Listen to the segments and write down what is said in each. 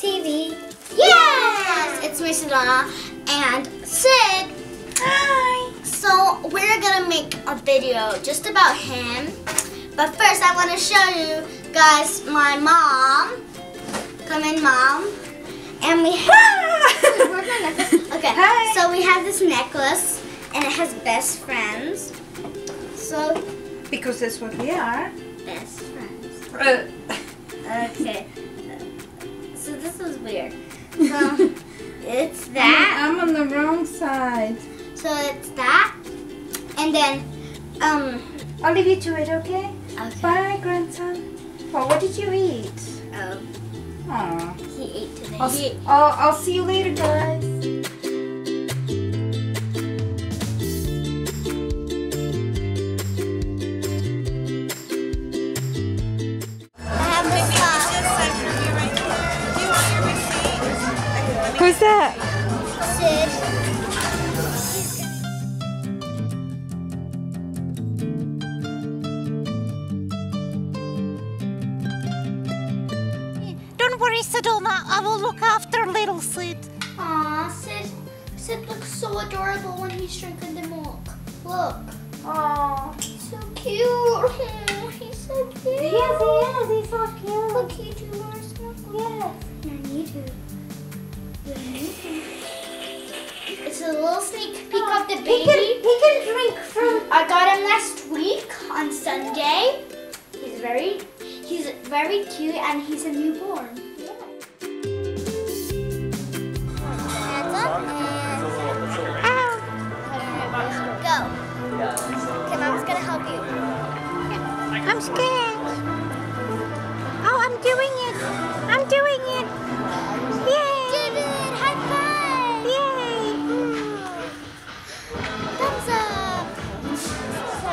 TV. Yes! It's me, Sedona, and Sid. Hi! So, we're gonna make a video just about him. But first, I want to show you guys my mom. Come in, mom. And we have. Where's my necklace? Okay, Hi. so we have this necklace, and it has best friends. So, Because that's what we are. best friends. Uh, Okay. So this is weird. So it's that. I'm on the wrong side. So it's that. And then um I'll leave you to it, okay? okay. Bye, grandson. Oh, what did you eat? Um, Aw. he ate today. I'll, I'll, I'll see you later, guys. Don't. I will look after little Sid. Aw, Sid. Sid looks so adorable when he's drinking the milk. Look. Aw. He's so cute. Oh, he's so cute. Yes, he is. He's so cute. Look, he do more snorkel. Yes. I need to. I need to. It's a little sneak peek of the He can, baby. he can drink from. I got him last week on Sunday. He's very, he's very cute and he's a newborn. I'm scared. Oh, I'm doing it. I'm doing it. Yay! Did it! High five! Yay! Thumbs up! So,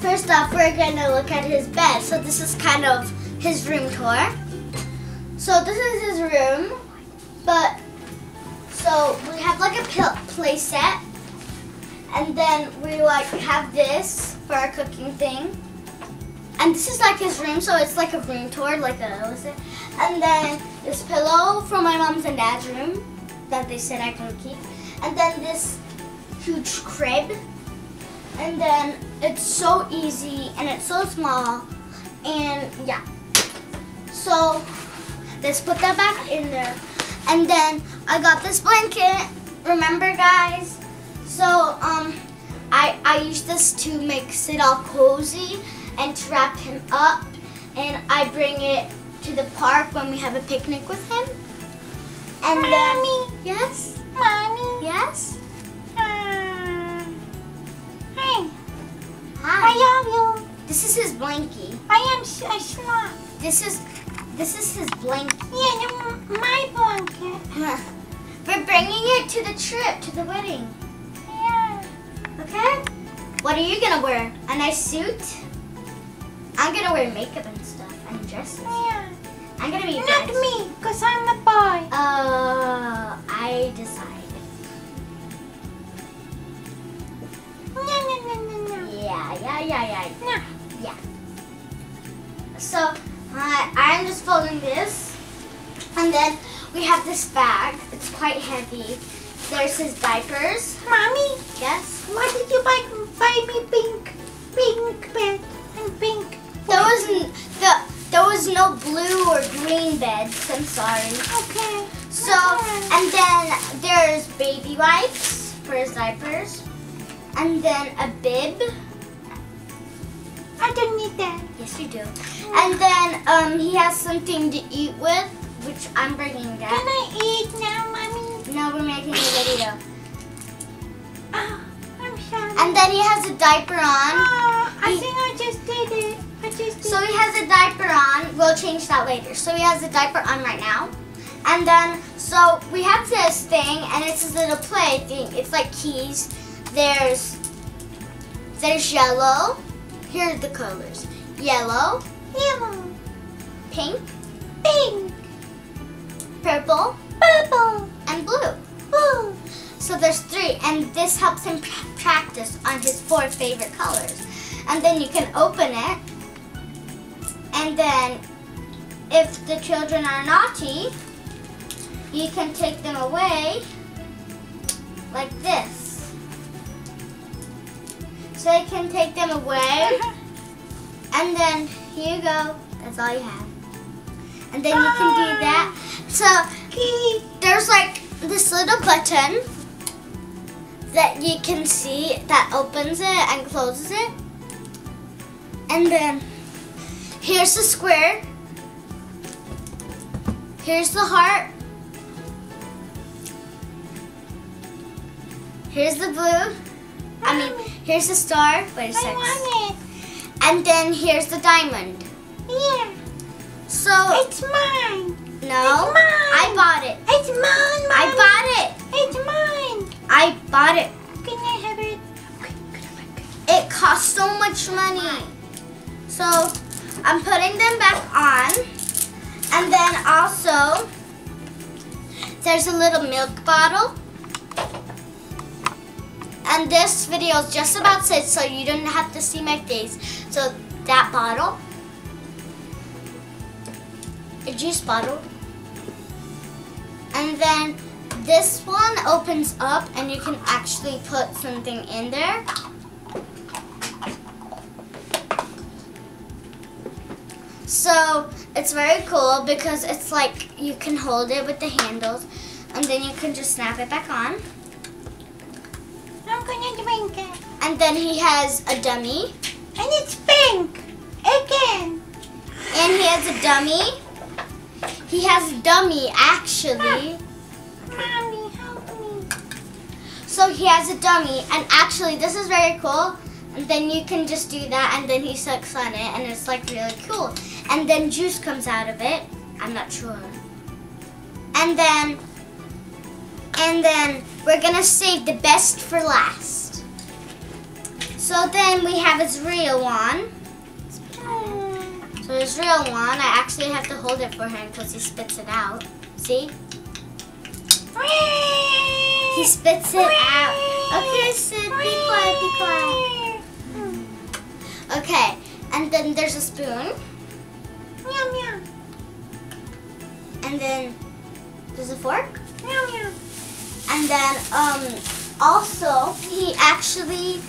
first off, we're gonna look at his bed. So this is kind of his room tour. So this is his room, but so we have like a play set, and then we like have this for our cooking thing. And this is like his room, so it's like a room tour, like a what was it? And then this pillow from my mom's and dad's room that they said I can keep. And then this huge crib. And then it's so easy and it's so small. And yeah. So let's put that back in there. And then I got this blanket. Remember guys? So um I I used this to make Sid all cozy and to wrap him up. And I bring it to the park when we have a picnic with him. And then yes, Mommy. yes. Ah. Hey, Hi. I love you. This is his blankie. I am a sloth. This is this is his blankie. Yeah, my blanket. We're bringing it to the trip, to the wedding. Yeah. What are you gonna wear? A nice suit? I'm gonna wear makeup and stuff and dresses. Yeah. I'm gonna be Not dressed. me, because I'm a boy. Uh, I decided. No, no, no, no, no. Yeah, yeah, yeah, yeah. No. So, uh, I'm just folding this. And then we have this bag. It's quite heavy. There's his diapers. Mommy, Yes. why did you buy, buy me pink, pink bed and pink? There was n- the there was no blue or green beds. I'm sorry. Okay. So and then there's baby wipes for his diapers, and then a bib. I don't need that. Yes, you do. And then um he has something to eat with, which I'm bringing Can. I eat now, mommy? No, we're making a video. And then he has a diaper on. Oh, I He- think I just did it. I just did So he has a diaper on. We'll change that later. So he has a diaper on right now. And then, so we have this thing, and it's this little play thing. It's like keys. There's, there's yellow. Here are the colors. Yellow, Yellow, pink, pink, purple, purple, and blue. blue. So there's three, and this helps him pra- practice on his four favorite colors. And then you can open it, and then if the children are naughty, you can take them away like this. So you can take them away, and then here you go. That's all you have. And then you can do that. So there's like this little button that you can see that opens it and closes it. And then here's the square. Here's the heart. Here's the blue. I mean, here's the star. Wait a I second. want it. And then here's the diamond. Yeah. So, It's mine. no, it's mine. I bought it. It's mine, I bought it. It's mine. I bought it. Can I have it? It costs so much money. So I'm putting them back on. And then also, there's a little milk bottle. And this video is just about it, so you don't have to see my face. So that bottle, a juice bottle. And then this one opens up and you can actually put something in there. So it's very cool because it's like you can hold it with the handles and then you can just snap it back on. I'm gonna drink it. And then he has a dummy And it's pink. Again. and he has a dummy. He has a dummy actually. Ah. Mommy, help me. So he has a dummy and actually this is very cool. And then you can just do that and then he sucks on it and it's like really cool. And then juice comes out of it. I'm not sure. And then and then we're gonna save the best for last. So then we have his real one. So his real one, I actually have to hold it for him because he spits it out. See? He spits it out. Okay, Sid, be quiet, be quiet. Okay, and then there's a spoon, Meow meow. and then there's a fork, Meow meow. and then um also he actually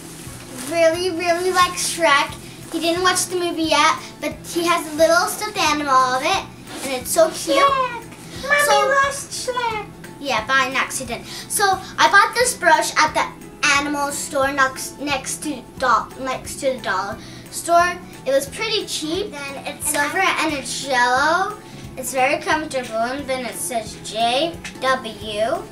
really really likes Shrek. He didn't watch the movie yet, but he has a little stuffed animal of it, and it's so cute. Shrek. Mommy So- lost Shrek. Yeah, by an accident. So I bought this brush at the animal store next next to doll next to the dollar store. It was pretty cheap. Then it's silver and it's yellow. It's very comfortable. And then it says JW.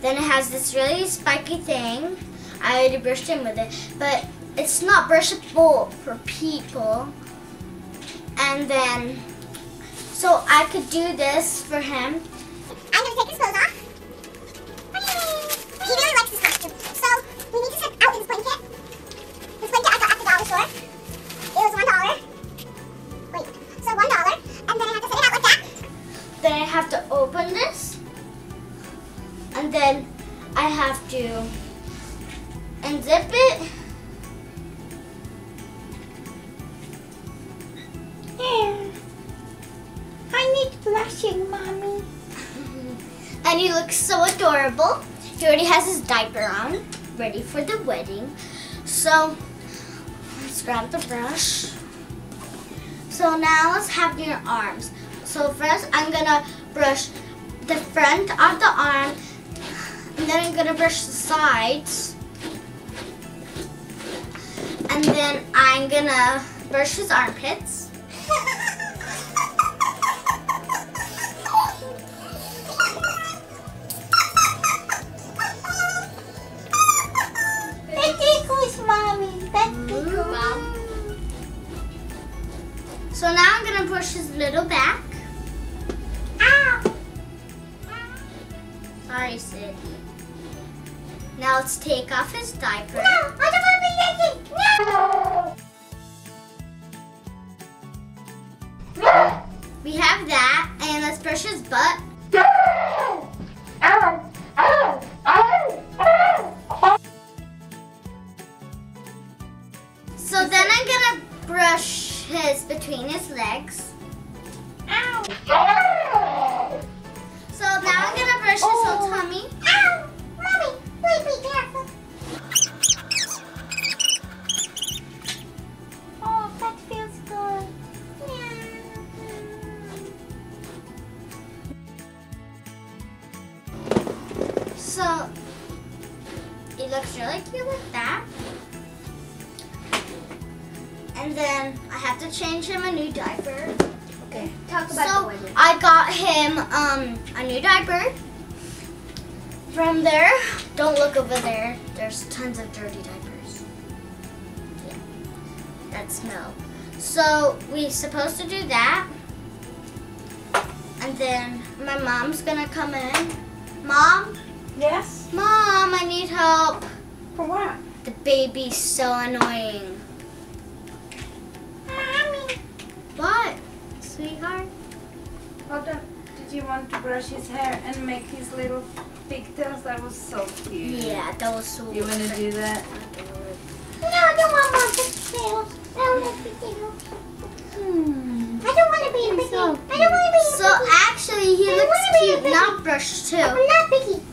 Then it has this really spiky thing. I already brushed in with it, but it's not brushable for people. And then, so I could do this for him. I'm gonna take his clothes off. He really likes this costume. So we need to set out his blanket. His blanket I got at the dollar store. It was one dollar. Wait, so one dollar, and then I have to set it out like that. Then I have to open this. And then I have to unzip it. Looks so adorable. He already has his diaper on, ready for the wedding. So let's grab the brush. So now let's have your arms. So first I'm gonna brush the front of the arm, and then I'm gonna brush the sides. And then I'm gonna brush his armpits. So now I'm gonna brush his little back. Ow. Sorry, Sid. Now let's take off his diaper. No, I don't want to be naked. No. We have that, and let's brush his butt. So he looks really cute like that. And then I have to change him a new diaper. Okay, talk about So the weather. I got him um, a new diaper. From there, don't look over there. There's tons of dirty diapers. Yeah, that smell. So we're supposed to do that, and then my mom's gonna come in. Mom, Yes? mom, I need help. For what? The baby's so annoying. Mommy. What, sweetheart? Hold on. Did you want to brush his hair and make his little pigtails? That was so cute. Yeah, that was so. Cute. You want to do that? No, I don't want more pigtails. I don't like pigtails. Hmm. I don't want to be a picky. I don't want to be a So actually, he I looks wanna be a cute, not brushed too. I'm not picky.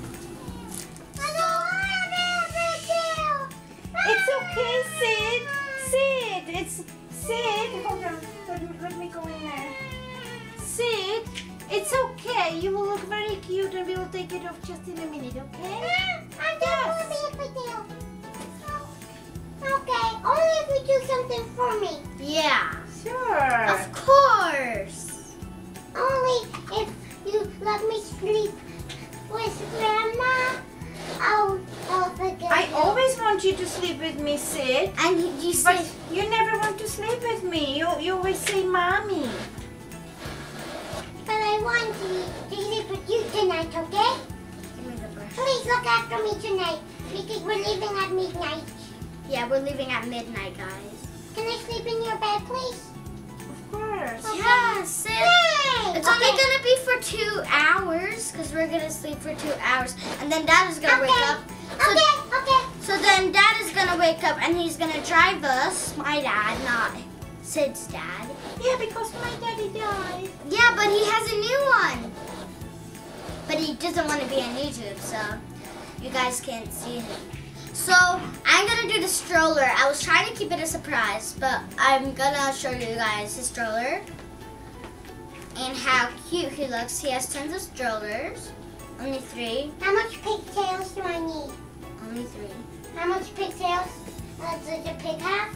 It's Sid. Hold on. Let me, let me go in there. Sid, it's okay. You will look very cute and we will take it off just in a minute, okay? I don't want to be a pigtail. Oh, okay, only if you do something for me. Yeah, Sure. of course. Only if you let me sleep with grandma. I'll, I'll forgive I you. always want you to sleep with me, Sid. And you But say, you never want to sleep with me. You, you always say mommy. But I want to, to sleep with you tonight, okay? give me the brush. Please look after me tonight because we're leaving at midnight. Yeah, we're leaving at midnight, guys. Can I sleep in your bed, please? Of course. Yes, Sid. Yay! It's only gonna be for two hours, because we're gonna sleep for two hours. And then Dad is gonna wake up. So, Okay, okay. So then Dad is gonna wake up and he's gonna drive us, my dad, not Sid's dad. Yeah, because my daddy died. Yeah, but he has a new one. But he doesn't want to be on YouTube, so you guys can't see him. So I'm gonna do the stroller. I was trying to keep it a surprise, but I'm gonna show you guys his stroller and how cute he looks. He has tons of strollers. Only three. How much pigtails do I need? Only three. How much pigtails uh, does the pig have?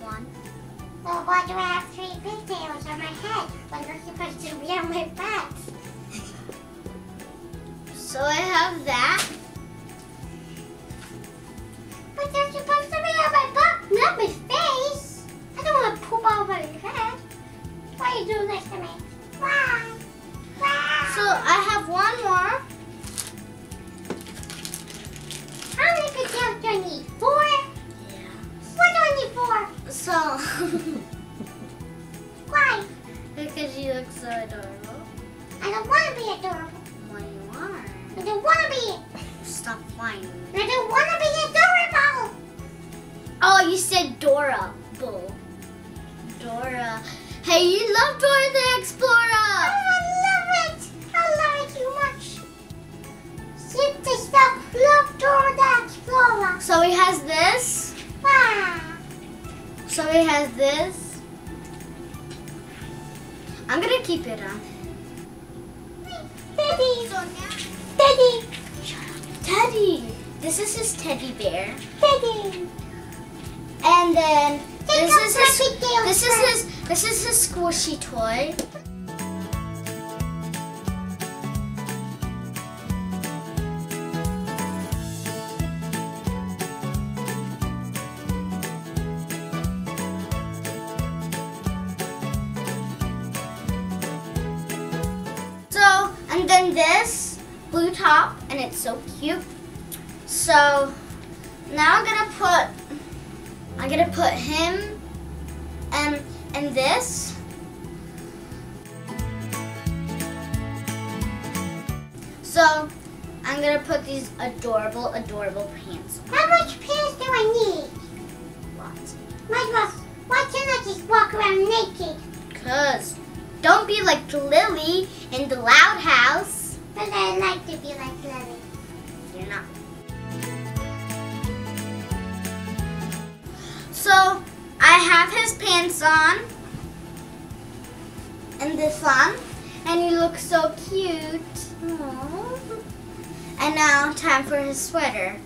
One. Well, why do I have three pigtails on my head when they're supposed to be on my back? So I have that. Dora. Bull. Dora. Hey, you love Dora the Oh, Explorer. I love it. I love it too much. Sit the stuff. Love Dora the Explorer. So he has this. Wow. So he has this. I'm gonna keep it on. Teddy! Daddy. Teddy. This is his teddy bear. Daddy. And then this is his. This is his. This is his squishy toy. So, and then this blue top, and it's so cute. So, now I'm gonna put, I'm gonna put him, um, and and this. So, I'm gonna put these adorable, adorable pants. on. How much pants do I need? Lots. Might well, why can't I just walk around naked? Cause, don't be like Lily in the loud house. But I like to be like Lily. So I have his pants on and this on, and he looks so cute. Aww. And now time for his sweater.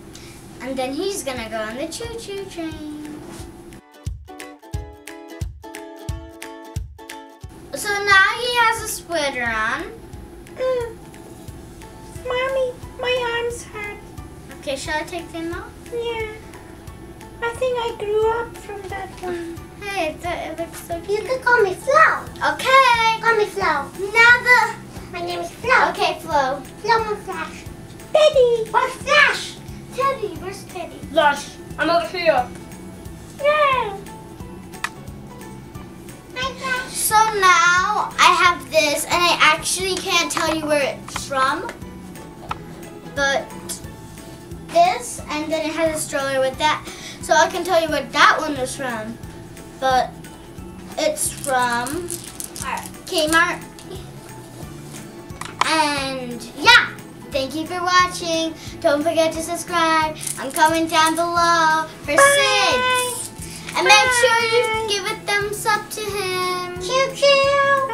And then he's gonna go on the choo-choo train. So now he has a sweater on. Mm. Mommy, my arms hurt. Okay, shall I take them off? Yeah. I think I grew up from that one. Hey, it, it looks so cute. You cute. could call me Flo. Okay. Call me Flo. Now My name is Flo. okay, Flo. Flo and Flash. Teddy! What's Flash? Teddy, where's Teddy? Lush, I'm over here. Yeah. Hi, Flash. So now I have this, and I actually can't tell you where it's from, but this, and then it has a stroller with that, so I can tell you where that one is from. But it's from Kmart, and yeah. Thank you for watching. Don't forget to subscribe. I'm coming down below for Sid. And make sure you give a thumbs up to him. Choo choo.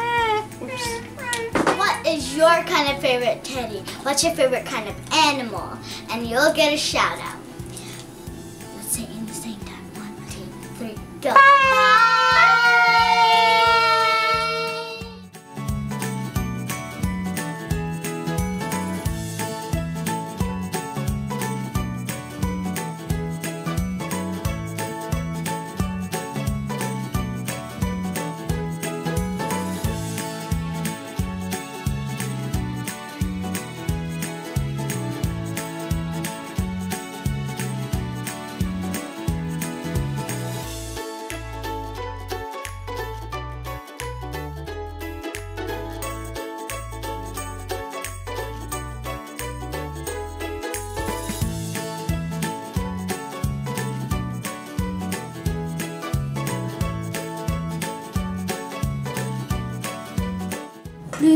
What is your kind of favorite teddy? What's your favorite kind of animal? And you'll get a shout out.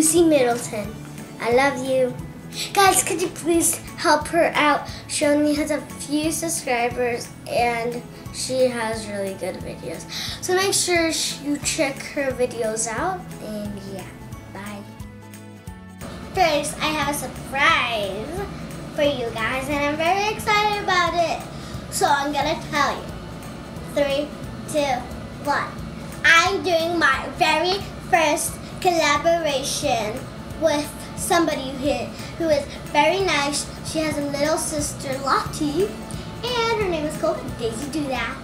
Lucy Middleton, I love you. Guys, could you please help her out? She only has a few subscribers and she has really good videos. So make sure you check her videos out and yeah, bye. First, I have a surprise for you guys and I'm very excited about it. So I'm gonna tell you. Three, two, one. I'm doing my very first collaboration with somebody who, who is very nice. She has a little sister, Lottie, and her name is called Daisy Do That.